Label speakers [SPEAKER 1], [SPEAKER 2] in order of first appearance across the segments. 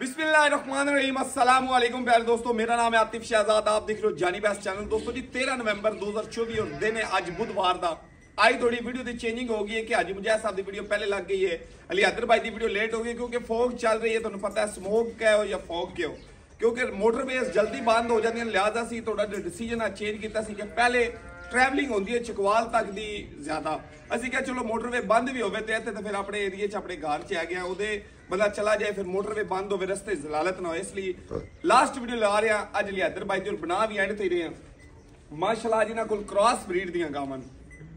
[SPEAKER 1] بسم اللہ الرحمن الرحیم السلام علیکم پیارے دوستو. میرا نام ہے عاطف شہزاد. آپ دیکھ رہے ہو جانی بیس چینل دوستو جی تیرہ نومبر دو ہزار چوبی اور دن ہے. اج بدھوار دا. آئی تھوڑی ویڈیو دی چینجنگ ہو گئی ہے کہ حاجی مجھے صاحب دی ویڈیو پہلے لگ گئی ہے. علی حیدر بھائی دی ویڈیو لیٹ ہو گئی کیونکہ فوگ چل رہی ہے. تمہیں پتہ ہے سموک کیا ہو یا فوگ کیا ہو کیونکہ موٹر ویز جلدی بند ہو جاتی ہیں. لہٰذا سی تھوڑا ڈیسیجن چینج کیتا سی کہ پہلے ٹریولنگ ہوندی ہے چکوال تک دی زیادہ. اسی کہ چلو موٹر وے بند بھی ہوئے تے تے پھر اپنے ایریے چ اپنے گھر چ گیا. اودے ਬੰਦਾ ਚਲਾ ਜਾਏ ਫਿਰ ਮੋਟਰਵੇ ਬੰਦ ਹੋਵੇ ਰਸਤੇ ਜ਼ਲਾਲਤ ਨਾ ਹੋਏ। ਇਸ ਲਈ ਲਾਸਟ ਵੀਡੀਓ ਲਾ ਰਿਹਾ ਅੱਜ ਲਿਆਦਰ ਬਾਈ ਔਰ ਬਣਾ ਵੀ ਐਂਡ ਤੇ ਰਹੇ ਹਾਂ। ਮਾਸ਼ਾਅੱਲਾ ਜਿਨ੍ਹਾਂ ਕੋਲ ਕ੍ਰਾਸ ਬਰੀਡ ਦੀਆਂ ਗਾਵਾਂ ਨੇ।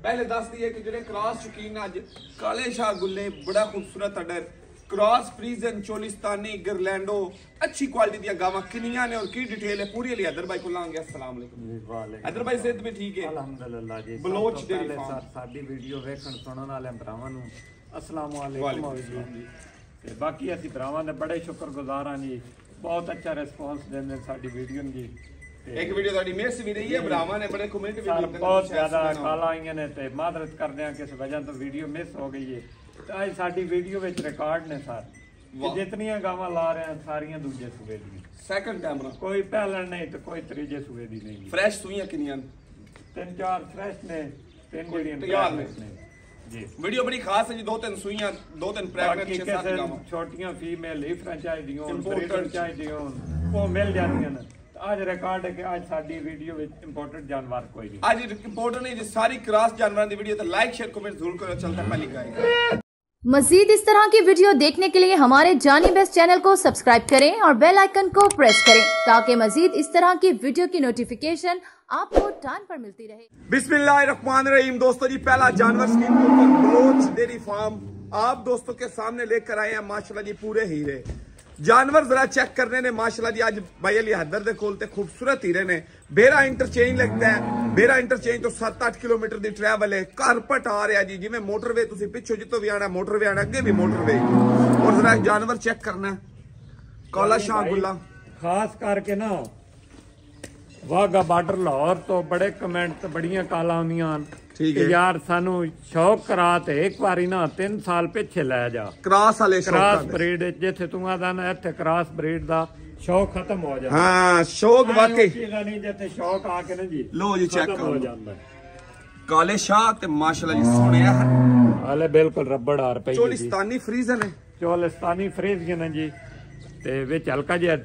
[SPEAKER 1] ਪਹਿਲੇ ਦੱਸ ਦਈਏ ਕਿ ਜਿਹੜੇ ਕ੍ਰਾਸ ਸ਼ੌਕੀਨ ਅੱਜ ਕਾਲੇ ਸ਼ਾਹ ਗੁੱਲੇ ਬੜਾ ਖੂਬਸੂਰਤ ਅਡਰ ਕ੍ਰਾਸ ਫਰੀਜ਼ਨ ਚੋਲਿਸਤਾਨੀ ਗਰਲੈਂਡੋ ਅੱਛੀ ਕੁਆਲਿਟੀ ਦੀਆਂ ਗਾਵਾਂ ਕਿੰਨੀਆਂ ਨੇ ਔਰ ਕੀ ਡਿਟੇਲ ਹੈ? ਪੂਰੀ ਅਲੀ ਅਦਰ ਬਾਈ ਕੋਲ ਲਾਂਗੇ ਅਸਲਾਮ ਅਲੈਕੁਮ।
[SPEAKER 2] ਜੀ
[SPEAKER 1] ਅਦਰ ਬਾਈ ਸਿਹਤ ਵੀ ਠੀਕ ਹੈ?
[SPEAKER 2] ਅਲਹਮਦੁਲਿਲਾ ਜੀ
[SPEAKER 1] ਬਲੋਚ
[SPEAKER 2] ਪਹਿਲੇ
[SPEAKER 1] ਫਾਰਮ।
[SPEAKER 2] ਸਾਡੀ ਵੀਡੀਓ ਵੇਖਣ ਸੁਣਨ ਵਾਲੇ ਭਰਾਵਾਂ ਨੂੰ ਅਸਲਾਮ
[SPEAKER 1] ਅਸਲਾਮ
[SPEAKER 2] ਜੀ। ਤੇ ਬਾਕੀ ਅਸੀਂ ਭਰਾਵਾਂ ਦੇ ਬੜੇ ਸ਼ੁਕਰਗੁਜ਼ਾਰ ਹਾਂ ਜੀ। ਬਹੁਤ ਅੱਛਾ ਰਿਸਪੌਂਸ ਦਿੰਦੇ ਸਾਡੀ ਵੀਡੀਓ ਨੂੰ ਜੀ।
[SPEAKER 1] ਇੱਕ ਵੀਡੀਓ ਤੁਹਾਡੀ ਮਿਸ ਵੀ ਰਹੀ ਹੈ ਭਰਾਵਾਂ ਨੇ ਬੜੇ ਕਮੈਂਟ ਵੀ ਕੀਤੇ
[SPEAKER 2] ਬਹੁਤ ਜ਼ਿਆਦਾ। ਕਾਲਾਂ ਆਈਆਂ ਨੇ ਤੇ ਮਾਦਰਤ ਕਰਦੇ ਹਾਂ ਕਿਸ ਵਜ੍ਹਾ ਤੋਂ ਵੀਡੀਓ ਮਿਸ ਹੋ ਗਈ ਹੈ ਤੇ ਅੱਜ ਸਾਡੀ ਵੀਡੀਓ ਵਿੱਚ ਰਿਕਾਰਡ ਨੇ ਸਰ। ਜਿਤਨੀਆਂ ਗਾਵਾਂ ਲਾ ਰਹੇ ਹਾਂ ਸਾਰੀਆਂ ਦੂਜੇ ਸੂਬੇ ਦੀਆਂ।
[SPEAKER 1] ਸੈਕੰਡ ਕੈਮਰਾ
[SPEAKER 2] ਕੋਈ ਪਹਿਲਣ ਨਹੀਂ ਤੇ ਕੋਈ ਤੀਜੇ ਸੂਬੇ ਦੀ ਨਹੀਂ
[SPEAKER 1] ਫਰੈਸ਼ ਸੂਈਆਂ ਕਿੰਨੀਆਂ ਨੇ?
[SPEAKER 2] ਤਿੰਨ ਚਾਰ ਫਰੈਸ਼ ਨੇ ਤਿੰਨ ਜਿਹੜੀਆਂ
[SPEAKER 1] ਤਿਆਰ ਨੇ।
[SPEAKER 2] ਜੀ।
[SPEAKER 1] ਵੀਡੀਓ ਬੜੀ ਖਾਸ ਹੈ ਜੀ ਦੋ ਤਿੰਨ ਸੂਈਆਂ ਦੋ ਤਿੰਨ
[SPEAKER 2] ਬਾਕੀ
[SPEAKER 1] ਪ੍ਰੈਗਨੈਂਟ 6-7
[SPEAKER 2] ਕਿਸੇ
[SPEAKER 1] ਗਾਵਾਂ
[SPEAKER 2] ਛੋਟੀਆਂ ਫੀਮੇਲ ਲਈ ਫਰੈਂਚਾਈਜ਼ ਦੀਆਂ
[SPEAKER 1] Imported
[SPEAKER 2] ਇੰਪੋਰਟਡ ਦੀਆਂ ਹੋਣ, ਉਹ ਮਿਲ ਜਾਂਦੀਆਂ ਨੇ। ਤਾਂ ਅੱਜ ਰਿਕਾਰਡ ਹੈ ਕਿ ਅੱਜ ਸਾਡੀ ਵੀਡੀਓ ਵਿੱਚ ਇੰਪੋਰਟਡ ਜਾਨਵਰ ਕੋਈ ਨਹੀਂ।
[SPEAKER 1] ਅੱਜ ਇੰਪੋਰਟੈਂਟ ਹੈ ਜੀ ਸਾਰੀ ਕ੍ਰਾਸ ਜਾਨਵਰਾਂ ਦੀ ਵੀਡੀਓ ਤੇ ਲਾਈਕ ਸ਼ੇਅਰ ਕਮੈਂਟ ਜ਼ਰੂਰ ਕਰੋ ਚਲ ਤੱਕ ਪਹਿਲੀ
[SPEAKER 3] ਗਾਇਗਾ مزید اس طرح کی ویڈیو دیکھنے کے لیے ہمارے جانی بیس چینل کو سبسکرائب کریں اور بیل آئیکن کو پریس کریں تاکہ مزید اس طرح کی ویڈیو کی نوٹیفکیشن آپ کو ٹان پر
[SPEAKER 1] ملتی رہے۔ بسم اللہ الرحمن الرحیم۔ دوستو جی پہلا جانور سکیم بلوچ دیری فارم۔ آپ دوستوں کے سامنے لے کر آئے ہیں، ماشاءاللہ جی پورے ہیرے۔ جانور ذرا چیک کرنے نے، ماشاءاللہ جی آج بھائی علی حدر دے کھولتے خوبصورت ہیرے نے۔ بیرا انٹرچینج لگتا ہے۔ ਬੇਰਾ ਇੰਟਰਚੇਂਜ ਤੋਂ 7-8 ਕਿਲੋਮੀਟਰ ਦੀ ਟਰੈਵਲ ਹੈ। ਕਾਰਪਟ ਆ ਰਿਹਾ ਜੀ। ਜਿਵੇਂ ਮੋਟਰਵੇ ਤੁਸੀਂ ਪਿੱਛੋਂ ਜਿੱਤੋਂ ਵੀ ਆਣਾ ਮੋਟਰਵੇ ਆਣਾ ਅੱਗੇ ਵੀ ਮੋਟਰਵੇ ਔਰ ਜ਼ਰਾ ਜਾਨਵਰ ਚੈੱਕ ਕਰਨਾ ਕੌਲਾ ਸ਼ਾਹਗੁੱਲਾ
[SPEAKER 2] ਖਾਸ ਕਰਕੇ ਨਾ ਵਾਗਾ ਬਾਰਡਰ ਲਾਹੌਰ ਤੋਂ ਬੜੇ ਕਮੈਂਟ ਬੜੀਆਂ ਕਾਲਾਂ ਆਉਂਦੀਆਂ
[SPEAKER 1] ਠੀਕ ਹੈ।
[SPEAKER 2] ਯਾਰ ਸਾਨੂੰ ਸ਼ੌਕ ਕਰਾ ਤੇ ਇੱਕ ਵਾਰੀ ਨਾ 3 ਸਾਲ ਪਿੱਛੇ ਲੈ ਜਾ।
[SPEAKER 1] ਕ੍ਰਾਸ ਵਾਲੇ ਸ਼ੌਕ ਕ੍ਰਾਸ
[SPEAKER 2] ਬਰੀਡ ਜਿੱਥੇ ਤੂੰ ਆਦਾ ਨਾ ਇੱਥੇ ਕ੍ਰਾਸ ਬਰੀਡ ਦਾ। ਸ਼ੌਕ ਖਤਮ ਹੋ ਜਾਂਦਾ।
[SPEAKER 1] ਹਾਂ ਸ਼ੌਕ ਵਾਕਈ।
[SPEAKER 2] ਨਹੀਂ ਜਿੱਥੇ ਸ਼ੌਕ ਆ ਕੇ ਨਾ ਜੀ
[SPEAKER 1] ਲਓ ਜੀ
[SPEAKER 2] ਖਤਮ
[SPEAKER 1] ਕਰ।
[SPEAKER 2] ਹੋ ਹੈ।
[SPEAKER 1] ਕਾਲੇ ਸ਼ਾਹ ਤੇ ਮਾਸ਼ਾਅੱਲਾ ਜੀ ਸੋਹਣਿਆ
[SPEAKER 2] ਹਾਲੇ ਬਿਲਕੁਲ ਰੱਬੜ ਆ ਰੁਪਏ ਜੀ।
[SPEAKER 1] ਚੋਲਿਸਤਾਨੀ ਫਰੀਜ਼ਨ ਹੈ
[SPEAKER 2] ਚੋਲਿਸਤਾਨੀ ਫਰੀਜ਼ੀਆਂ ਨੇ ਜੀ ਤੇ ਵਿੱਚ ਹਲਕਾ ਜਿਹਾ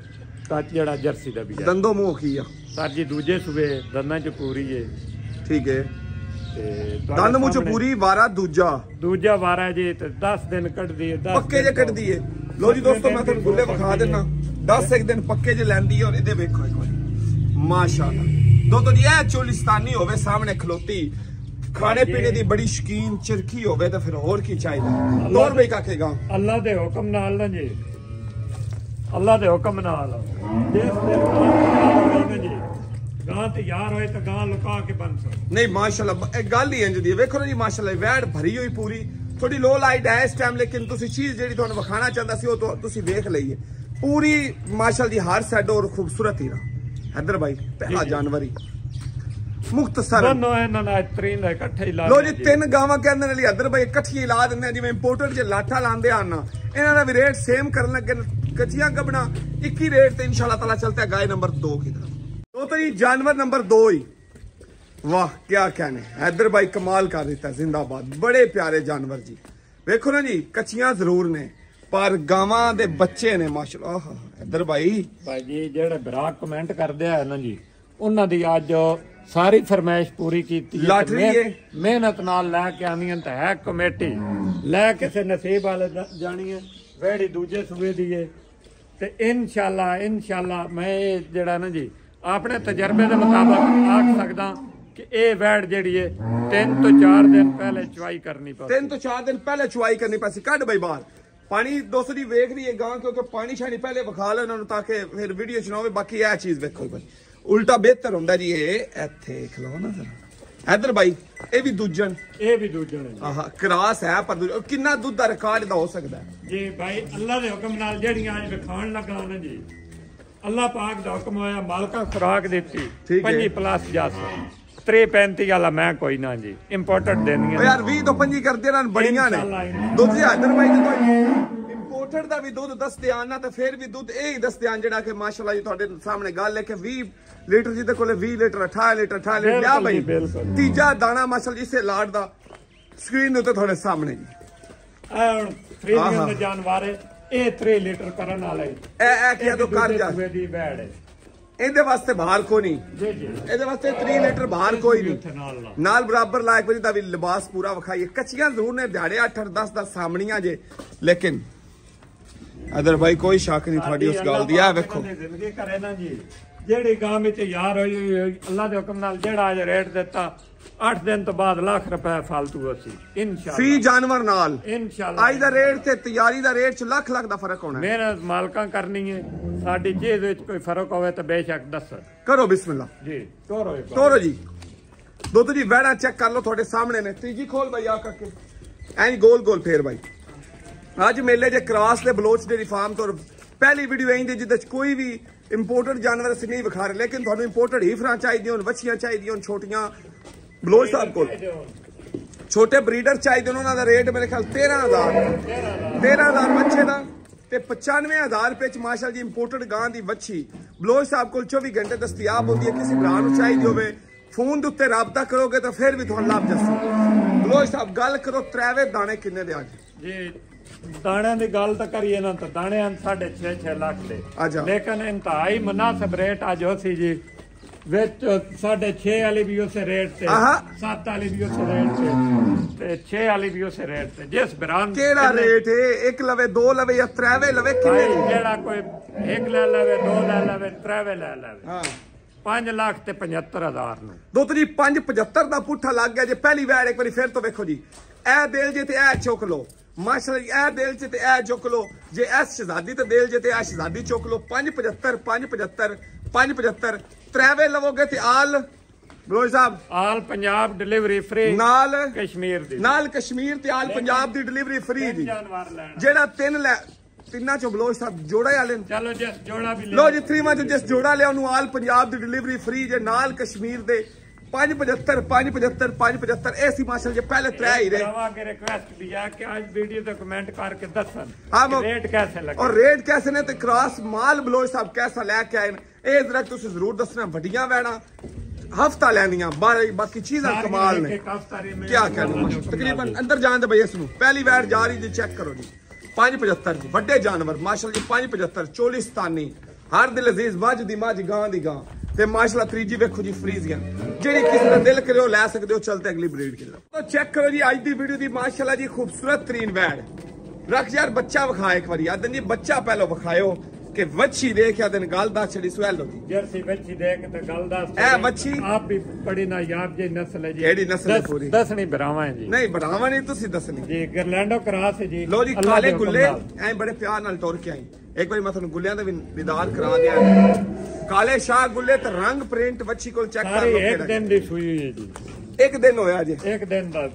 [SPEAKER 2] ਟੱਚ ਜਿਹੜਾ ਜਰਸੀ ਦਾ ਵੀ ਹੈ।
[SPEAKER 1] ਦੰਦੋ ਮੂੰਹ ਕੀ ਆ?
[SPEAKER 2] ਸਰ ਜੀ ਦੂਜੇ ਸੂਬੇ ਦੰਦਾਂ ਚ ਪੂਰੀ ਏ।
[SPEAKER 1] ਠੀਕ ਹੈ ਦੰਦ ਮੂੰਹ ਚ ਪੂਰੀ ਵਾਰਾ ਦੂਜਾ।
[SPEAKER 2] ਦੂਜਾ ਵਾਰ ਹੈ ਜੀ ਤੇ 10 ਦਿਨ ਕੱਢਦੀ ਏ 10
[SPEAKER 1] ਪੱਕੇ ਜੇ ਕੱਢਦੀ ਏ। ਲੋ ਜੀ ਦੋਸਤੋ ਮੈਂ ਤੁਹਾਨੂੰ ਗੁੱਲੇ ਵਿਖਾ ਦਿੰਨਾ 10 ਇੱਕ ਦਿਨ ਪੱਕੇ ਜੇ ਲੈਂਦੀ ਔਰ ਇਹਦੇ ਵੇਖੋ ਇੱਕ ਵਾਰੀ ਮਾਸ਼ਾਅੱਲਾ ਦੋਸਤੋ ਜੀ ਇਹ ਚੋਲਿਸਤਾਨੀ ਹੋਵੇ ਸਾਹਮਣੇ ਖਲੋਤੀ ਖਾਣੇ ਪੀਣੇ ਦੀ ਬੜੀ ਸ਼ਕੀਨ ਚਿਰਖੀ ਹੋਵੇ ਤਾਂ ਫਿਰ ਹੋਰ ਕੀ ਚਾਹੀਦਾ ਤੋਰ ਬਈ ਕਾਕੇਗਾ
[SPEAKER 2] ਅੱਲਾ ਦੇ ਹੁਕਮ ਨਾਲ ਨਾ ਜੀ ਅੱਲਾ ਦੇ ਹੁਕਮ ਨਾਲ ਜਿਸ ਦਿਨ ਗਾਂ ਹੋਈ ਨਾ ਜੀ ਗਾਂ ਤੇ ਯਾਰ ਹੋਏ ਤਾਂ ਗਾਂ ਲੁਕਾ ਕੇ ਬੰਨ ਸੋ
[SPEAKER 1] ਨਹੀਂ ਮਾਸ਼ਾਅੱਲਾ ਇਹ ਗੱਲ ਹੀ ਇੰਜ ਦੀ ਵੇਖੋ ਨਾ ਜੀ ਮਾਸ਼ਾਅੱਲਾ ਵੈੜ ਭਰੀ ਹੋਈ ਪੂਰੀ ਥੋੜੀ ਲੋ ਲਾਈਟ ਹੈ ਇਸ ਟਾਈਮ ਲੇਕਿਨ ਤੁਸੀਂ ਚੀਜ਼ ਜਿਹੜੀ ਤੁਹਾਨੂੰ ਵਿਖਾਣਾ ਚਾਹੁੰਦਾ ਸੀ ਉਹ ਤੁਸੀਂ ਵੇਖ ਲਈਏ पूरी माशाल जी हर साइड और खूबसूरत ही ना हैदर
[SPEAKER 2] भाई
[SPEAKER 1] पहला जानवरी ਮੁਖਤਸਰ
[SPEAKER 2] ਦੋਨੋਂ ਇਹਨਾਂ ਨਾਲ ਤਰੀਨ ਦਾ ਇਕੱਠੇ ਹੀ ਲੋ
[SPEAKER 1] ਜੀ ਤਿੰਨ ਗਾਵਾਂ ਕਹਿੰਦੇ ਨੇ ਲਈ ਅਦਰ ਬਈ ਇਕੱਠੀ ਲਾ ਦਿੰਦੇ ਜਿਵੇਂ ਇੰਪੋਰਟਡ ਜੇ ਲਾਠਾ ਲਾਉਂਦੇ ਹਨ ਇਹਨਾਂ ਦਾ ਵੀ ਰੇਟ ਸੇਮ ਕਰਨ ਲੱਗੇ ਕੱਚੀਆਂ ਗੱਬਣਾ ਇੱਕ ਹੀ ਰੇਟ ਤੇ ਇਨਸ਼ਾਅੱਲਾ ਤਾਲਾ ਚਲਤਾ ਹੈ ਗਾਇ ਨੰਬਰ 2 ਕੀ ਤਰਫ ਦੋ ਤਾਂ ਜੀ ਜਾਨਵਰ ਨੰਬਰ 2 ਹੀ। ਵਾਹ ਕੀ ਕਹਨੇ ਹੈਦਰ ਬਾਈ ਕਮਾਲ ਕਰ ਦਿੱਤਾ ਜ਼ਿੰਦਾਬਾਦ। ਬੜੇ ਪਿਆਰੇ ਜਾਨਵਰ ਜੀ। ਵੇਖੋ ਨਾ ਜੀ ਕੱਚੀਆਂ ਜ਼ਰੂਰ ਨੇ। ਪਰ ਗਾਵਾਂ ਦੇ ਬੱਚੇ ਨੇ ਮਾਸ਼ਾਅੱਲਾ ਆਹ ਹੈਦਰ ਭਾਈ
[SPEAKER 2] ਭਾਈ ਜੀ ਜਿਹੜੇ ਭਰਾ ਕਮੈਂਟ ਕਰਦੇ ਆ ਨਾ ਜੀ ਉਹਨਾਂ ਦੀ ਅੱਜ ਸਾਰੀ ਫਰਮਾਇਸ਼ ਪੂਰੀ ਕੀਤੀ
[SPEAKER 1] ਲਾਟਰੀ।
[SPEAKER 2] ਮਿਹਨਤ ਨਾਲ ਲੈ ਕੇ ਆਉਂਦੀਆਂ ਤਾਂ ਹੈ ਕਮੇਟੀ। ਲੈ ਕਿਸੇ ਨਸੀਬ ਵਾਲੇ ਜਾਣੀ ਹੈ ਵਹਿੜੀ ਦੂਜੇ ਸੂਬੇ ਦੀ ਹੈ ਤੇ ਇਨਸ਼ਾਅੱਲਾ ਇਨਸ਼ਾਅੱਲਾ ਮੈਂ ਜਿਹੜਾ ਨਾ ਜੀ ਆਪਣੇ ਤਜਰਬੇ ਦੇ ਮੁਤਾਬਕ ਆਖ ਸਕਦਾ ਕਿ ਇਹ ਵਹਿੜ ਜਿਹੜੀ ਹੈ ਤਿੰਨ ਤੋਂ ਚਾਰ ਦਿਨ ਪਹਿਲੇ ਚਵਾਈ ਕਰਨੀ ਪਊ।
[SPEAKER 1] ਤਿੰਨ ਤੋਂ ਚਾਰ ਦਿਨ ਪਹਿਲੇ ਚੁਆਈ ਕਰਨੀ ਪੈਸੀ ਕੱਢ ਬਈ ਬਾਹਰ। ਪਾਣੀ ਦੋਸਤੋ ਦੀ ਵੇਖ ਰਹੀ ਹੈ ਗਾਂ ਕਿਉਂਕਿ ਪਾਣੀ ਛਾਣੀ ਪਹਿਲੇ ਵਿਖਾ ਲੈ ਉਹਨਾਂ ਨੂੰ ਤਾਂ ਕਿ ਫਿਰ ਵੀਡੀਓ ਚ ਨਾ ਹੋਵੇ ਬਾਕੀ ਇਹ ਚੀਜ਼ ਵੇਖੋ ਬਈ ਉਲਟਾ ਬਿਹਤਰ ਹੁੰਦਾ ਜੀ ਇਹ। ਇੱਥੇ ਖਲੋ ਨਾ ਜ਼ਰਾ। ਇਧਰ ਬਾਈ ਇਹ ਵੀ ਦੂਜਣ।
[SPEAKER 2] ਇਹ ਵੀ ਦੂਜੇ ਨੇ
[SPEAKER 1] ਆਹ ਕਰਾਸ ਹੈ ਪਰ ਦੂਜਾ- ਕਿੰਨਾ ਦੁੱਧ ਦਾ ਰਿਕਾਰਡ ਦਾ ਹੋ ਸਕਦਾ ਹੈ?
[SPEAKER 2] ਜੀ ਭਾਈ ਅੱਲਾ ਦੇ ਹੁਕਮ ਨਾਲ ਜਿਹੜੀਆਂ ਅੱਜ ਵਿਖਾਉਣ ਲੱਗਾ ਨਾ ਜੀ ਅੱਲਾ ਪਾਕ ਦਾ ਹੁਕਮ ਹੋਇਆ ਮਾਲਕਾਂ ਖੁਰਾਕ ਦਿੱਤੀ
[SPEAKER 1] ਠੀਕ ਹੈ।
[SPEAKER 2] 25 ਪਲੱਸ ਜਸ। 335 ਵਾਲਾ ਮੈਂ ਕੋਈ ਨਾ ਜੀ ਇੰਪੋਰਟਡ ਦੇਣੀਆਂ
[SPEAKER 1] ਯਾਰ 20 ਤੋਂ 25 ਕਰਦੇ ਨੂੰ ਬੜੀਆਂ ਨੇ
[SPEAKER 2] ਇੰਸ਼ਾਅੱਲਾ।
[SPEAKER 1] ਦੂਜੀ ਇਧਰ ਬਾਈ ਜਦੋਂ ਇੰਪੋਰਟਡ ਦਾ ਵੀ ਦੁੱਧ ਦੱਸਦੇ ਆਣ ਤੇ ਫਿਰ ਵੀ ਦੁੱਧ ਇਹ ਹੀ ਦੱਸਦੇ ਆਣ ਜਿਹੜਾ ਕਿ ਮਾਸ਼ਾਅੱਲਾ ਜੀ ਤੁਹਾਡੇ ਸਾਹਮਣੇ ਗੱਲ ਹੈ ਕਿ 20 ਲੀਟਰ ਜਿਹਦੇ ਕੋਲੇ 20 ਲੀਟਰ 18 ਲੀਟਰ 18 ਲੀਟਰ ਲਿਆ ਬਈ
[SPEAKER 2] ਜੀ।
[SPEAKER 1] ਤੀਜਾ ਦਾਣਾ ਮਾਸ਼ਾਅੱਲਾ ਜਿਸੇ ਲਾਟ ਦਾ ਸਕਰੀਨ ਦੇ ਉੱਤੇ ਤੁਹਾਡੇ ਸਾਹਮਣੇ ਜੀ
[SPEAKER 2] ਇਹ ਹੁਣ ਫਰੀਜ਼ੀਅਨ
[SPEAKER 1] ਆਹਾ।
[SPEAKER 2] ਦੇ ਜਾਨਵਰ ਹੈ, ਇਹ 3 ਲੀਟਰ ਕਰਨ ਵਾਲਾ ਹੈ
[SPEAKER 1] ਇਹ ਇਹ ਕਿਹਾ ਤੋਂ ਕਰ ਜਾ
[SPEAKER 2] ਦੀ ਬੈੜ ਹੈ
[SPEAKER 1] ਇਹਦੇ ਵਾਸਤੇ ਬਾਹਰ ਕੋ ਨਹੀਂ।
[SPEAKER 2] ਜੀ ਜੀ।
[SPEAKER 1] ਇਹਦੇ ਵਾਸਤੇ 3 ਲੀਟਰ ਬਾਹਰ ਕੋਈ ਨਹੀਂ।
[SPEAKER 2] ਨਾਲ।
[SPEAKER 1] ਬਰਾਬਰ ਲਾਇਕ ਵਜੀ ਦਾ ਵੀ ਲਿਬਾਸ ਪੂਰਾ ਵਿਖਾਈਏ ਕੱਚੀਆਂ ਜ਼ਰੂਰ ਨੇ ਦਿਹਾੜੇ 8 8 10 10 ਸਾਹਮਣੀਆਂ ਜੇ। ਲੇਕਿਨ ਅਦਰ ਭਾਈ ਕੋਈ ਸ਼ੱਕ ਨਹੀਂ ਤੁਹਾਡੀ ਉਸ ਗੱਲ ਦੀ। ਆ ਵੇਖੋ।
[SPEAKER 2] ਦੀ ਜਿਹੜੀ ਗਾਂ ਵਿੱਚ ਯਾਰ ਹੋਈ ਅੱਲਾ ਦੇ ਹੁਕਮ ਨਾਲ ਜਿਹੜਾ ਅੱਜ ਰੇਟ ਦਿੱਤਾ 8 ਦਿਨ ਤੋਂ ਬਾਅਦ ਲੱਖ ਰੁਪਏ ਫालतू ਅਸੀਂ।
[SPEAKER 1] ਫੀ
[SPEAKER 2] ਇਨਸ਼ਾਅੱਲਾ
[SPEAKER 1] ਜਾਨਵਰ ਨਾਲ।
[SPEAKER 2] ਇਨਸ਼ਾਅੱਲਾ।
[SPEAKER 1] ਅੱਜ ਦਾ ਰੇਟ ਤੇ ਤਿਆਰੀ ਦਾ ਰੇਟ ਚ ਲੱਖ ਲੱਖ ਦਾ ਫ਼ਰਕ ਹੋਣਾ।
[SPEAKER 2] ਮਿਹਨਤ ਮਾਲਕਾਂ ਕਰਨੀ ਹੈ ਸਾਡੀ ਚੀਜ਼ ਵਿੱਚ ਕੋਈ ਫ਼ਰਕ ਹੋਵੇ ਤਾਂ ਬੇਸ਼ੱਕ ਦੱਸੋ।
[SPEAKER 1] ਕਰੋ ਬਿਸਮਿਲ੍ਲਾ
[SPEAKER 2] ਜੀ ਤੋਰੋ।
[SPEAKER 1] ਤੋਰੋ ਜੀ। ਦੁੱਧ ਦੀ ਵਹਿਣਾ ਚੈੱਕ ਕਰ ਲਓ ਤੁਹਾਡੇ ਸਾਹਮਣੇ ਨੇ। ਤੀਜੀ ਖੋਲ ਭਾਈ ਆ ਕਰਕੇ। ਐਂ ਗੋਲ ਗੋਲ ਫੇਰ ਭਾਈ ਅੱਜ ਮੇਲੇ ਜੇ ਕ੍ਰਾਸ ਦੇ ਬਲੋਚ ਡੇਰੀ ਫਾਰਮ ਤੋਂ ਪਹਿਲੀ ਵੀਡੀਓ ਐਂ ਜਿਹਦੇ ਚ ਕੋਈ ਵੀ ਇੰਪੋਰਟਡ ਜਾਨਵਰ ਅਸੀਂ ਨਹੀਂ ਵਿਖਾ ਰਹੇ ਲੇਕਿਨ ਤੁਹਾਨੂੰ ਇੰਪੋਰਟਡ ਹੀ ਫਰਾਂ ਚਾਹੀਦੀਆਂ ਹੋਣ ਵੱਛੀਆਂ ਚਾਹੀਦੀਆਂ ਹੋਣ ਛੋਟੀਆਂ ਬਲੋਚ ਸਾਹਿਬ ਕੋਲ। ਛੋਟੇ ਬਰੀਡਰ ਚਾਹੀਦੇ ਨੇ ਉਹਨਾਂ ਦਾ ਰੇਟ ਮੇਰੇ ਖਿਆਲ 13000 13000 ਬੱਚੇ ਦਾ ਤੇ 95000 ਰੁਪਏ ਚ ਮਾਸ਼ਾਅੱਲਾ ਜੀ ਇੰਪੋਰਟਡ ਗਾਂ ਦੀ ਵੱਛੀ। ਬਲੋਚ ਸਾਹਿਬ ਕੋਲ 24 ਘੰਟੇ ਦਸਤਿਆਬ ਹੁੰਦੀ ਹੈ ਕਿਸੇ ਭਰਾ ਨੂੰ ਚਾਹੀਦੀ ਹੋਵੇ ਫੋਨ ਦੇ ਉੱਤੇ ਰਾਬਤਾ ਕਰੋਗੇ ਤਾਂ ਫਿਰ ਵੀ ਤੁਹਾਨੂੰ ਲੱਭ ਜੱਸੂ ਬਲੋਚ ਸਾਹਿਬ ਗੱਲ ਕਰੋ ਤ੍ਰੈਵੇ ਦਾਣੇ ਕਿੰਨੇ ਦੇ ਅੱਜ?
[SPEAKER 2] ਜੀ ਦਾਣਿਆਂ ਦੀ ਗੱਲ ਤਾਂ ਕਰੀਏ ਨਾ ਤਾਂ ਦਾਣੇ ਹਨ 6.5 6 ਲੱਖ ਦੇ। ਲੇਕਿਨ ਇੰਤਹਾਈ ਮੁਨਾਸਬ ਰੇਟ ਅੱਜ ਸੀ ਜੀ। ਵਿੱਚ 6.5 ਵਾਲੀ ਵੀ ਉਸੇ ਰੇਟ ਤੇ
[SPEAKER 1] ਆਹਾ।
[SPEAKER 2] 7 ਵਾਲੀ ਵੀ ਉਸੇ ਰੇਟ ਤੇ ਤੇ 6 ਵਾਲੀ ਵੀ ਉਸੇ ਰੇਟ ਤੇ। ਜਿਸ ਬਰਾਨ
[SPEAKER 1] ਕਿਹੜਾ ਰੇਟ ਹੈ ਇੱਕ ਲਵੇ ਦੋ ਲਵੇ ਜਾਂ ਤ੍ਰੈਵੇ ਲਵੇ ਕਿੰਨੇ
[SPEAKER 2] ਜਿਹੜਾ ਕੋਈ ਇੱਕ ਲੈ ਲਵੇ ਦੋ ਲੈ ਲਵੇ ਤਰਾਵੇ ਲੈ ਲਵੇ।
[SPEAKER 1] ਹਾਂ।
[SPEAKER 2] 5 ਲੱਖ ਤੇ 75000 ਨੂੰ।
[SPEAKER 1] ਦੁੱਧ ਜੀ 575 ਦਾ ਪੁੱਠਾ ਲੱਗ ਗਿਆ। ਜੇ ਪਹਿਲੀ ਵਾਰ ਇੱਕ ਵਾਰੀ ਫਿਰ ਤੋਂ ਵੇਖੋ ਜੀ। ਇਹ ਦਿਲ ਜੇ ਤੇ ਇਹ ਚੁੱਕ ਲਓ। ਮਾਸ਼ਾਅੱਲਾ ਇਹ ਦਿਲ ਚ ਤੇ ਇਹ ਚੁੱਕ ਲਓ। ਜੇ ਇਸ ਸ਼ਹਜ਼ਾਦੀ ਤੇ ਦਿਲ ਜੇ ਤੇ ਇਹ ਸ਼ਹਜ਼ਾਦੀ ਚੁੱਕ ਲਓ 575 575 575 ਤ੍ਰੈਵੇ ਲਵੋਗੇ ਤੇ ਆਲ ਬਲੋਜ ਸਾਹਿਬ?
[SPEAKER 2] ਆਲ ਪੰਜਾਬ ਡਿਲੀਵਰੀ ਫ੍ਰੀ
[SPEAKER 1] ਨਾਲ
[SPEAKER 2] ਕਸ਼ਮੀਰ ਦੀ।
[SPEAKER 1] ਨਾਲ ਕਸ਼ਮੀਰ ਤੇ ਆਲ ਪੰਜਾਬ ਦੀ ਡਿਲੀਵਰੀ ਫ੍ਰੀ ਜੀ ਜਿਹੜਾ ਤਿੰਨ ਲੈ ਤਿੰਨਾਂ ਚੋਂ ਬਲੋਜ ਸਾਹਿਬ ਜੋੜਾ ਵਾਲੇ
[SPEAKER 2] ਚਲੋ ਜਿਸ ਜੋੜਾ ਵੀ ਲੈ
[SPEAKER 1] ਲੋ ਜੀ 3 ਮੰਥ ਜਿਸ ਜੋੜਾ ਲਿਆ ਉਹਨੂੰ ਆਲ ਪੰਜਾਬ ਦੀ ਡਿਲੀਵਰੀ ਫ੍ਰੀ ਜੇ ਨਾਲ ਕਸ਼ਮੀਰ ਦੇ 575 575 575 ਐਸੀ ਮਾਸ਼ਾਅੱਲਾ ਜੇ ਪਹਿਲੇ ਤਰੇ ਹੀ ਰਹੇ।
[SPEAKER 2] ਆਵਾ ਕੇ ਰਿਕਵੈਸਟ ਵੀ ਆ ਕਿ ਅੱਜ ਵੀਡੀਓ ਤੇ
[SPEAKER 1] ਕਮੈਂਟ
[SPEAKER 2] ਕਰਕੇ
[SPEAKER 1] ਦੱਸਣ
[SPEAKER 2] ਰੇਟ ਕਿਵੇਂ ਲੱਗਾ।
[SPEAKER 1] ਔਰ ਰੇਟ ਕਿਵੇਂ ਨੇ ਤੇ ਕ੍ਰਾਸ ਮਾਲ ਬਲੋਚ ਸਾਹਿਬ ਕਿਵੇਂ ਲੈ ਕੇ ਆਏ ਨੇ। ਇਹ ਜ਼ਰਾ ਤੁਸੀਂ ਜ਼ਰੂਰ ਦੱਸਣਾ ਵੱਡੀਆਂ ਵੈਣਾ ਹਫਤਾ ਲੈਂਦੀਆਂ ਬਾਰੇ ਬਾਕੀ ਚੀਜ਼ਾਂ ਕਮਾਲ ਨੇ। ਕੀ ਕਹਿਣਾ ਤਕਰੀਬਨ ਅੰਦਰ ਜਾਣ ਦੇ ਬਈ ਇਸ ਨੂੰ। ਪਹਿਲੀ ਵੈਰ ਜਾ ਰਹੀ ਜੀ ਚੈੱਕ ਕਰੋ ਜੀ। 575 ਜੀ ਵੱਡੇ ਜਾਨਵਰ ਮਾਸ਼ਾਅੱਲਾ ਜੀ 575 ਚੋਲਿਸਤਾਨੀ ਹਰ ਦਿਲ ਅਜ਼ੀਜ਼ ਵਜ ਦੀ ਮੱਝ ਗਾਂ ਦੀ ਗਾਂ। ਤੇ ਮਾਸ਼ਾਅੱਲਾ 3G ਵੇਖੋ ਜੀ ਫ੍ਰੀਜ਼ ਗਨ ਜਿਹੜੀ ਕਿਸ ਦਾ ਦਿਲ ਕਰੇ ਉਹ ਲੈ ਸਕਦੇ ਹੋ ਚਲਤੇ ਅਗਲੀ ਬਰੀਡ ਕੀ ਤਾਂ ਚੈੱਕ ਕਰੋ ਜੀ ਅੱਜ ਦੀ ਵੀਡੀਓ ਦੀ ਮਾਸ਼ਾਅੱਲਾ ਜੀ ਖੂਬਸੂਰਤ ਤਰੀਨ ਵੈੜ। ਰੱਖ ਯਾਰ ਬੱਚਾ ਵਿਖਾ ਇੱਕ ਵਾਰੀ। ਆਦਨ ਜੀ ਬੱਚਾ ਪਹਿਲੋ ਵਿਖਾਇਓ ਕਿ ਵੱਛੀ ਦੇਖ ਆਦਨ ਗੱਲ ਦਾ ਛੜੀ ਸੁਹਲ ਦੀ
[SPEAKER 2] ਜਰਸੀ ਵੱਛੀ ਦੇਖ ਤਾਂ ਗੱਲ ਦਾ
[SPEAKER 1] ਐ ਵੱਛੀ।
[SPEAKER 2] ਆਪ ਵੀ ਬੜੇ ਨਾ ਯਾਬ ਜੇ ਨਸਲ ਹੈ
[SPEAKER 1] ਜੀ। ਕਿਹੜੀ ਨਸਲ
[SPEAKER 2] ਹੈ
[SPEAKER 1] ਪੂਰੀ?
[SPEAKER 2] ਦੱਸਣੀ ਬਰਾਵਾ ਹੈ ਜੀ।
[SPEAKER 1] ਨਹੀਂ ਬਰਾਵਾ ਨਹੀਂ ਤੁਸੀਂ ਦੱਸਣੀ।
[SPEAKER 2] ਜੀ ਗਰਲੈਂਡੋ ਕਰਾਸ ਹੈ ਜੀ।
[SPEAKER 1] ਲੋ ਜੀ ਕਾਲੇ ਗੁੱਲੇ। ਐ ਬੜੇ ਪਿਆਰ ਨਾਲ ਟੋਰ ਕੇ ਆਈ। ਇੱਕ ਵਾਰੀ ਮੈਂ ਤੁਹਾਨੂੰ ਗੁੱਲਿਆਂ ਦਾ ਵੀ ਨਿਦਾਨ ਕਰਾ ਦਿਆਂ। ਕਾਲੇ ਸ਼ਾਹ ਗੁੱਲੇ ਤੇ ਰੰਗ ਪ੍ਰਿੰਟ ਵੱਛੀ ਕੋਲ ਚੈੱਕ ਕਰ ਲਓ
[SPEAKER 2] ਇੱਕ ਦਿਨ ਦੀ ਸੂਈ ਹੋਈ ਜੀ।
[SPEAKER 1] ਇੱਕ ਦਿਨ ਹੋਇਆ ਜੀ।
[SPEAKER 2] ਇੱਕ ਦਿਨ ਦਾ।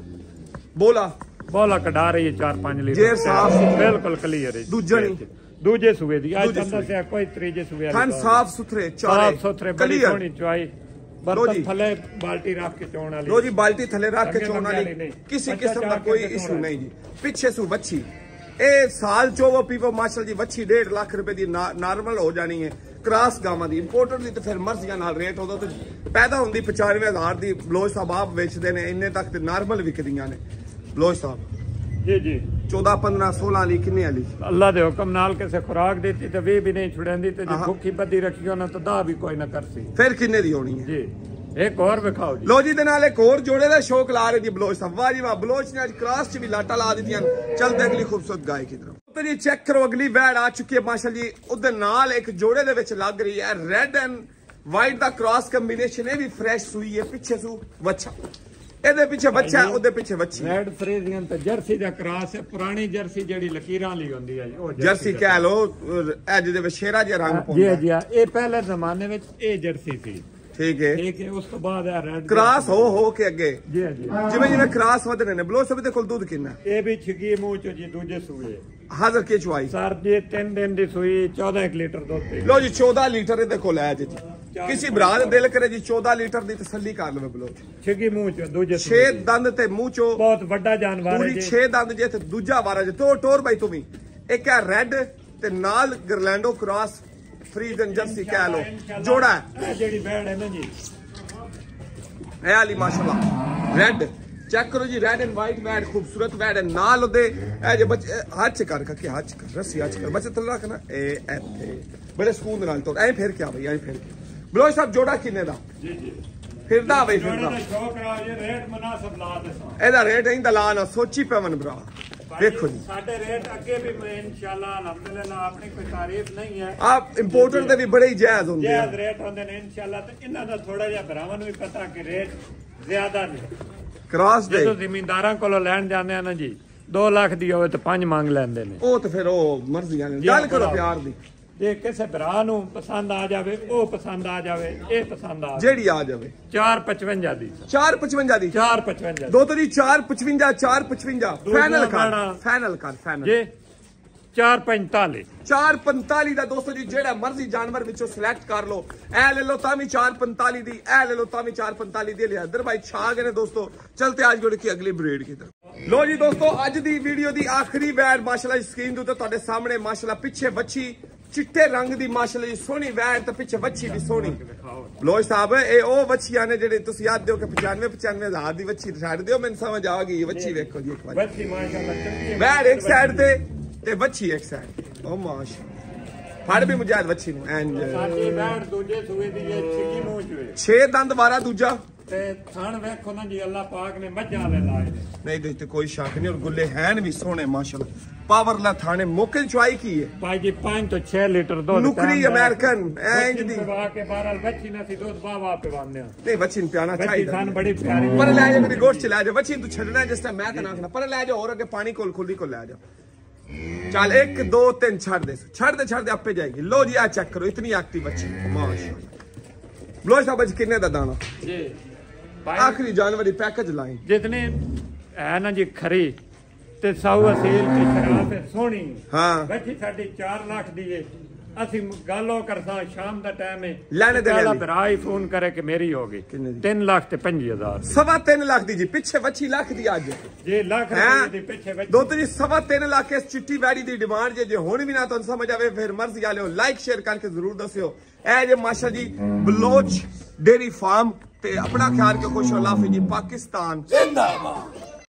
[SPEAKER 1] ਬੋਲਾ।
[SPEAKER 2] ਬੋਲਾ ਕਢਾ
[SPEAKER 1] ਰਹੀ ਹੈ 4-5
[SPEAKER 2] ਲੀਟਰ। ਜੇ ਸਾਫ਼ ਬਿਲਕੁਲ
[SPEAKER 1] ਕਲੀਅਰ ਹੈ
[SPEAKER 2] ਦੂਜਣੀ ਦੂਜੇ ਸੂਏ ਦੀ।
[SPEAKER 1] ਅੱਜ
[SPEAKER 2] ਤੱਕ
[SPEAKER 1] ਦੱਸਿਆ
[SPEAKER 2] ਕੋਈ ਤੀਜੇ ਸੂਏ ਵਾਲੀ
[SPEAKER 1] ਹਾਂ ਸਾਫ਼ ਸੁਥਰੇ ਚਾਰੇ ਸਾਫ਼
[SPEAKER 2] ਸੁਥਰੇ ਬੜੀ
[SPEAKER 1] ਸੋਹਣੀ
[SPEAKER 2] ਚੁਆਈ
[SPEAKER 1] ਬਰਤਨ
[SPEAKER 2] ਥੱਲੇ ਬਾਲਟੀ ਰੱਖ ਕੇ ਚੋਣ ਵਾਲੀ।
[SPEAKER 1] ਲੋ ਜੀ ਬਾਲਟੀ ਥੱਲੇ ਰੱਖ ਕੇ ਚੋਣ ਵਾਲੀ। ਕਿਸੇ ਕਿਸਮ ਦਾ ਕੋਈ ਇਸ਼ੂ ਨਹੀਂ ਜੀ। ਪਿੱਛੇ ਸੂ ਵੱਛੀ। ਇਹ ਸਾਲ ਚੋਵੋ ਪੀਵੋ ਮਾਸਲ ਜੀ ਵੱਛੀ 1.5 ਲੱਖ ਰੁਪਏ ਦੀ ਨਾਰਮਲ ਹੋ ਜਾਣੀ ਹੈ। ਕ੍ਰਾਸ ਗਾਵਾਂ ਦੀ। ਇੰਪੋਰਟਡ ਦੀ ਤੇ ਫਿਰ ਮਰਜ਼ੀਆਂ ਨਾਲ ਰੇਟ ਉਹਦਾ ਤੇ ਪੈਦਾ ਹੁੰਦੀ 95000 ਦੀ ਬਲੋਚ ਸਾਹਿਬ ਆਪ ਵੇਚਦੇ ਨੇ ਇੰਨੇ ਤੱਕ ਤੇ ਨਾਰਮਲ ਵਿਕਦੀਆਂ ਨੇ। ਬਲੋਚ ਸਾਹਿਬ।
[SPEAKER 2] ਜੀ ਜੀ।
[SPEAKER 1] 14 15 16 ਲਈ ਕਿੰਨੇ
[SPEAKER 2] ਅੱਲਾ ਦੇ ਹੁਕਮ ਨਾਲ ਕਿਸੇ ਖੁਰਾਕ ਦਿੱਤੀ ਤੇ 20 ਵੀ ਨਹੀਂ ਛੁੜਾਂਦੀ
[SPEAKER 1] ਤੇ
[SPEAKER 2] ਜੇ ਭੁੱਖੀ ਬੱਦੀ ਰੱਖੀ ਉਹਨਾਂ ਤਾਂ ਦਾ ਵੀ ਕੋਈ ਨਾ ਕਰਸੀ
[SPEAKER 1] ਫਿਰ ਕਿੰਨੇ ਦੀ ਹੋਣੀ ਹੈ?
[SPEAKER 2] ਜੀ। ਇੱਕ ਹੋਰ ਵਿਖਾਓ ਜੀ।
[SPEAKER 1] ਲੋ ਜੀ ਦੇ ਨਾਲ ਇੱਕ ਹੋਰ ਜੋੜੇ ਦਾ ਸ਼ੌਕ ਲਾ ਰਹੀ ਦੀ ਬਲੋਚ ਸਾਹਿਬ। ਵਾਹ ਜੀ ਵਾਹ ਬਲੋਚ ਨੇ ਅੱਜ ਕ੍ਰਾਸ 'ਚ ਵੀ ਲਾਟਾ ਲਾ ਦਿੱਤੀਆਂ ਚਲਦੇ ਅਗਲੀ ਖੂਬਸੂਰਤ ਗਾਇਕੀ ਤਰਫ। ਤੇ ਜੀ ਚੈੱਕ ਕਰੋ ਅਗਲੀ ਵੈੜ ਆ ਚੁੱਕੀ ਹੈ ਮਾਸ਼ਾਅੱਲਾ ਜੀ। ਉਹਦੇ ਨਾਲ ਇੱਕ ਜੋੜੇ ਦੇ ਵਿੱਚ ਲੱਗ ਰਹੀ ਹੈ ਰੈੱਡ ਐਂਡ ਵਾਈਟ ਦਾ ਕ੍ਰਾਸ ਕੰਬੀਨੇਸ਼ਨ ਇਹ ਵੀ ਫਰੈਸ਼ ਸੂਈ ਹੈ ਪਿੱਛੇ ਸੂ ਬੱਚਾ ਇਹਦੇ ਪਿੱਛੇ ਬੱਚਾ ਉਹਦੇ ਪਿੱਛੇ ਬੱਚੀ
[SPEAKER 2] ਰੈਡ ਫਰੀਜ਼ੀਅਨ ਤੇ ਜਰਸੀ ਦਾ ਕਰਾਸ ਹੈ ਪੁਰਾਣੀ ਜਰਸੀ ਜਿਹੜੀ ਲਕੀਰਾਂ ਵਾਲੀ ਹੁੰਦੀ ਹੈ ਜੀ, ਉਹ
[SPEAKER 1] ਜਰਸੀ ਕਹਿ ਲੋ ਇਹ ਜਿਹਦੇ ਵਿੱਚ ਸ਼ੇਰਾ ਜਿਹਾ ਰੰਗ
[SPEAKER 2] ਜੀ
[SPEAKER 1] ਪਾਉਂਦਾ।
[SPEAKER 2] ਜੀ ਹਾਂ, ਇਹ ਪਹਿਲੇ ਜ਼ਮਾਨੇ ਵਿੱਚ ਇਹ ਜਰਸੀ ਸੀ।
[SPEAKER 1] ਠੀਕ ਹੈ।
[SPEAKER 2] ਠੀਕ ਹੈ ਉਸ ਤੋਂ ਬਾਅਦ ਇਹ ਰੈਡ
[SPEAKER 1] ਕ੍ਰਾਸ ਹੋ ਹੋ ਕੇ ਅੱਗੇ।
[SPEAKER 2] ਜੀ ਜੀ।
[SPEAKER 1] ਜਿਵੇਂ ਜਿਵੇਂ ਕ੍ਰਾਸ ਵਧਣੇ ਨੇ ਬਲੋ ਸਭ ਦੇ ਕੋਲ ਦੁੱਧ ਕਿੰਨਾ?
[SPEAKER 2] ਇਹ ਵੀ ਛਿਗੀ ਮੂੰਹ ਚ ਜੀ ਦੂਜੇ ਸੂਏ।
[SPEAKER 1] ਹਾਜ਼ਰ ਕੇ ਚੁਆਈ
[SPEAKER 2] ਸਰ ਜੀ 3 ਦਿਨ ਦੀ ਸੂਈ 14 ਇੱਕ ਲੀਟਰ ਦੁੱਧ
[SPEAKER 1] ਲੋ ਜੀ 14 ਲੀਟਰ ਇਹਦੇ ਕੋਲ ਹੈ ਜੀ। ਕਿਸੇ ਭਰਾ ਦਾ ਦਿਲ ਕਰੇ ਜੀ 14 ਲੀਟਰ ਦੀ ਤਸੱਲੀ ਕਰ ਲਵੇ ਬਲੋ।
[SPEAKER 2] ਛਿਗੀ ਮੂੰਹ ਚ ਦੂਜੇ
[SPEAKER 1] 6
[SPEAKER 2] ਸੂਏ
[SPEAKER 1] ਦੰਦ ਤੇ ਮੂੰਹ ਚੋਂ।
[SPEAKER 2] ਬਹੁਤ ਵੱਡਾ ਜਾਨਵਰ ਹੈ
[SPEAKER 1] ਪੂਰੀ
[SPEAKER 2] ਜੀ।
[SPEAKER 1] 6 ਦੰਦ ਜੇ ਤੇ ਦੂਜਾ ਵਾਰਾ ਜੇ। ਤੋ ਟੋਰ ਬਾਈ ਤੂੰ ਵੀ। ਇੱਕ ਹੈ ਰੈੱਡ ਤੇ ਨਾਲ ਗਰਲੈਂਡੋ ਕ੍ਰਾਸ ਫਰੀਜ਼ਨ ਜਰਸੀ ਕਹਿ ਲੋ ਜੋੜਾ
[SPEAKER 2] ਜਿਹੜੀ ਬੈੜ ਹੈ ਨਾ ਜੀ।
[SPEAKER 1] ਇਹ ਵਾਲੀ ਮਾਸ਼ਾਅੱਲਾ। ਰੈੱਡ। ਚੈੱਕ ਕਰੋ ਜੀ ਰੈੱਡ ਐਂਡ ਵਾਈਟ ਮੈਟ ਖੂਬਸੂਰਤ ਮੈਟ ਹੈ ਨਾਲ ਉਹਦੇ ਇਹ ਜੇ ਬੱਚੇ ਹੱਥ 'ਚ ਕਰ ਕੇ ਹੱਥ 'ਚ ਕਰ ਰੱਸੀ ਹੱਥ 'ਚ ਕਰ ਬੱਚੇ ਤਲ ਰੱਖਣਾ ਇਹ ਇੱਥੇ। ਬੜੇ ਸਕੂਨ ਨਾਲ ਤੋੜ ਐਂ ਫੇਰ ਕੇ ਆ ਬਈ ਐਂ ਫੇਰ ਬਲੋਚ ਸਾਹਿਬ ਜੋੜਾ ਕਿੰਨੇ ਦਾ?
[SPEAKER 2] ਜੀ ਜੀ।
[SPEAKER 1] ਫਿਰਦਾ ਬਈ
[SPEAKER 2] ਜੋੜੇ
[SPEAKER 1] ਫਿਰਦਾ। ਇਹਦਾ ਰੇਟ ਇੰਦਾ ਲਾ ਨਾ ਸੋਚੀ ਪਵਨ ਭਰਾ। ਵੇਖੋ ਜੀ।
[SPEAKER 2] ਸਾਡੇ ਰੇਟ ਅੱਗੇ ਵੀ ਮੈਂ ਇਨਸ਼ਾਅੱਲਾ ਅਲਹਮਦੁਲਿਲਾ ਆਪਣੀ ਕੋਈ ਤਾਰੀਫ ਨਹੀਂ ਹੈ।
[SPEAKER 1] ਆਪ ਇੰਪੋਰਟਰ ਦੇ ਵੀ ਬੜੇ ਹੀ ਜਾਇਜ਼ ਹੁੰਦੇ ਆ।
[SPEAKER 2] ਜਾਇਜ਼ ਰੇਟ ਹੁੰਦੇ ਨੇ ਇਨਸ਼ਾਅੱਲਾ ਤੇ ਇਹਨਾਂ ਦਾ ਥੋੜਾ ਜਿਹਾ ਭਰਾਵਾਂ ਨੂੰ ਵੀ ਪਤਾ ਕਿ ਰੇਟ ਜ਼ਿਆਦਾ ਨਹੀਂ
[SPEAKER 1] ਕ੍ਰਾਸ ਦੇ।
[SPEAKER 2] ਜਦੋਂ ਜ਼ਿਮੀਂਦਾਰਾਂ ਕੋਲੋਂ ਲੈਣ ਜਾਂਦੇ ਆ ਨਾ ਜੀ 2 ਲੱਖ ਦੀ ਹੋਵੇ ਤਾਂ 5 ਮੰਗ ਲੈਂਦੇ ਨੇ।
[SPEAKER 1] ਉਹ ਤੇ ਫਿਰ ਉਹ ਮਰਜ਼ੀਆਂ ਨੇ। ਗੱਲ ਕਰੋ ਪਿਆਰ ਦੀ।
[SPEAKER 2] ਜੇ ਕਿਸੇ ਭਰਾ ਨੂੰ ਪਸੰਦ ਆ ਜਾਵੇ ਉਹ ਪਸੰਦ ਆ ਜਾਵੇ ਇਹ ਪਸੰਦ ਆ
[SPEAKER 1] ਜਿਹੜੀ ਆ ਜਾਵੇ।
[SPEAKER 2] 455 ਦੀ।
[SPEAKER 1] 455 ਦੀ।
[SPEAKER 2] 455
[SPEAKER 1] ਦੋ। ਤੋਂ ਜੀ 455 455 ਫਾਈਨਲ ਕਰ। ਫਾਈਨਲ ਕਰ ਫਾਈਨਲ
[SPEAKER 2] ਜੇ 445
[SPEAKER 1] 445 ਦਾ ਦੋਸਤੋ ਜੀ ਜਿਹੜਾ ਮਰਜ਼ੀ ਜਾਨਵਰ ਵਿੱਚੋਂ ਸਿਲੈਕਟ ਕਰ ਲਓ। ਐ ਲੈ ਲਓ ਤਾਂ ਵੀ 445 ਦੀ ਐ ਲੈ ਲਓ ਤਾਂ ਵੀ 445 ਦੀ ਇਧਰ ਭਾਈ ਛਾ ਗਏ ਨੇ ਦੋਸਤੋ। ਚਲਤੇ ਅੱਜ ਜੁੜ ਕੇ ਅਗਲੀ ਬਰੀਡ ਕੀ ਤਰਫ ਲੋ ਜੀ ਦੋਸਤੋ ਅੱਜ ਦੀ ਵੀਡੀਓ ਦੀ ਆਖਰੀ ਵੈਡ ਮਾਸ਼ਾਅੱਲਾ ਸਕਰੀਨ ਦੇ ਉੱਤੇ ਤੁਹਾਡੇ ਸਾਹਮਣੇ ਮਾਸ਼ਾਅੱਲਾ ਪਿੱਛੇ ਵੱਛੀ ਚਿੱਟੇ ਰੰਗ ਦੀ ਮਾਸ਼ਾਅੱਲਾ ਜੀ ਸੋਹਣੀ ਵੈਡ ਤੇ ਪਿੱਛੇ ਵੱਛੀ ਵੀ ਸੋਹਣੀ। ਲੋਜ ਸਾਹਿਬ ਇਹ ਉਹ ਵੱਛੀਆਂ ਨੇ ਜਿਹੜੇ ਤੁਸੀਂ ਯਾਦ ਦਿਓ ਕਿ 95 95 ਹਜ਼ਾਰ ਦੀ ਵੱਛੀ ਛੱਡ ਦਿਓ ਮੈਨੂੰ ਸਮਝ ਆ ਗਈ ਵੱਛੀ ਵੇਖੋ ਜੀ ਇੱਕ ਵਾਰੀ।
[SPEAKER 2] ਬੱਚੀ ਮਾਸ਼ਾਅੱਲਾ।
[SPEAKER 1] ਵੈੜ ਇੱਕ ਸਾਈਡ ਤੇ ਤੇ ਵੱਛੀ ਇੱਕ ਸਾਈਡ ਓ ਮਾਸ਼। ਫੜ ਵੀ ਮੁਜਾਦ ਵੱਛੀ ਨੂੰ ਐਂਡ
[SPEAKER 2] ਸਾਡੀ ਬੈਠ ਦੂਜੇ ਸੂਏ ਦੀ ਹੈ ਚਿੱਟੀ ਮੂੰਹ ਚੋਏ
[SPEAKER 1] ਛੇ ਦੰਦ ਵਾਰਾ ਦੂਜਾ।
[SPEAKER 2] ਤੇ ਥਣ ਵੇਖੋ ਨਾ ਜੀ ਅੱਲਾਹ ਪਾਕ ਨੇ ਮੱਝਾਂ ਵਾਲੇ ਲਾਏ
[SPEAKER 1] ਨਹੀਂ ਦੇ ਤੇ ਕੋਈ ਸ਼ੱਕ ਨਹੀਂ ਔਰ ਗੁੱਲੇ ਹੈਨ ਵੀ ਸੋਹਣੇ ਮਾਸ਼ਾਅੱਲਾ। ਪਾਵਰ ਲਾ ਥਾਣੇ ਮੌਕੇ ਚੁਆਈ ਕੀ ਹੈ?
[SPEAKER 2] ਭਾਈ ਜੀ 5 ਤੋਂ 6 ਲੀਟਰ ਦੁੱਧ
[SPEAKER 1] ਨੁਕਰੀ। ਅਮਰੀਕਨ,
[SPEAKER 2] ਬੱਚੀ
[SPEAKER 1] ਦੀ।
[SPEAKER 2] ਪਵਾ ਕੇ ਬਾਹਰ ਬੱਚੀ ਨਾ ਸੀ ਦੁੱਧ ਬਾਵਾ ਪਵਾਉਂਦੇ ਆ
[SPEAKER 1] ਨਹੀਂ ਵੱਛੀ ਨੂੰ ਪਿਆਣਾ
[SPEAKER 2] ਬੱਚੀ
[SPEAKER 1] ਚਾਹੀਦਾ।
[SPEAKER 2] ਸਾਨੂੰ ਬੜੀ ਪਿਆਰੀ
[SPEAKER 1] ਪਰ ਲੈ ਜਾ ਮੇਰੀ ਗੋਸ਼ਤ ਚ ਲੈ ਜਾ ਵੱਛੀ ਤੂੰ ਛੱਡਣਾ ਜਿਸ ਟਾਈਮ ਮੈਂ ਤਾਂ ਨਾ ਪਰ ਲੈ ਜਾ ਹੋਰ ਅੱਗੇ ਪਾਣੀ ਕੋਲ ਖੁੱਲੀ ਕੋਲ ਲੈ ਜਾ। ਚੱਲ 1 2 3 ਛੱਡ ਦੇ ਛੱਡ ਦੇ ਛੱਡ ਦੇ ਆਪੇ ਜਾਏਗੀ। ਲੋ ਜੀ ਆ ਚੈੱਕ ਕਰੋ ਇਤਨੀ ਐਕਟਿਵ ਬੱਚੀ। ਮਾਸ਼ਾਅੱਲਾ। ਬਲੋ ਸਾਹਿਬ ਅੱਜ ਕਿੰਨੇ ਦਾ ਦਾਣਾ?
[SPEAKER 2] ਜੀ।
[SPEAKER 1] ਆਖਰੀ ਜਾਨਵਰੀ ਪੈਕੇਜ ਲਾਈਨ
[SPEAKER 2] ਜਿਤਨੇ ਹੈ ਨਾ ਜੀ ਖਰੀ ਤੇ ਸਾਊ ਅਸੀਲ ਤੇ ਸ਼ਰਾਬ ਤੇ ਸੋਹਣੀ।
[SPEAKER 1] ਹਾਂ।
[SPEAKER 2] ਬੱਚੀ ਸਾਡੀ 4 ਲੱਖ ਦੀ ਏ। ਅਸੀਂ ਗੱਲੋ ਕਰਦਾ ਸ਼ਾਮ ਦਾ ਟਾਈਮ ਹੈ
[SPEAKER 1] ਲੈਣੇ ਦੇ ਲੈਣੇ।
[SPEAKER 2] ਭਰਾ ਹੀ ਫੋਨ ਕਰੇ ਕਿ ਮੇਰੀ ਹੋ ਗਈ।
[SPEAKER 1] ਕਿੰਨੇ ਦੀ?
[SPEAKER 2] 3 ਲੱਖ ਤੇ 25000
[SPEAKER 1] ਸਵਾ 3 ਲੱਖ ਦੀ ਜੀ ਪਿੱਛੇ ਵੱਛੀ ਲੱਖ ਦੀ ਅੱਜ।
[SPEAKER 2] ਜੇ ਲੱਖ
[SPEAKER 1] ਹੈਂ?
[SPEAKER 2] ਰੁਪਏ ਦੀ ਪਿੱਛੇ ਬੱਚੀ
[SPEAKER 1] ਦੋ ਤਰੀ ਸਵਾ 3 ਲੱਖ ਇਸ ਚਿੱਟੀ ਵੈੜੀ ਦੀ ਡਿਮਾਂਡ ਜੇ ਜੇ ਹੁਣ ਵੀ ਨਾ ਤੁਹਾਨੂੰ ਸਮਝ ਆਵੇ ਫਿਰ ਮਰਜ਼ੀ ਵਾਲਿਓ ਲਾਈਕ ਸ਼ੇਅਰ ਕਰਕੇ ਜ਼ਰੂਰ ਦੱਸਿਓ। ਇਹ ਜੇ ਮਾਸ਼ਾ ਜੀ ਬਲੋਚ ਡੇਰੀ ਫਾਰਮ ਤੇ ਆਪਣਾ ਖਿਆਲ ਰੱਖੋ ਖੁਸ਼ ਹਾਫਿਜ਼ ਜੀ ਪਾਕਿਸਤਾਨ।
[SPEAKER 2] ਜ਼ਿੰਦਾਬਾਦ।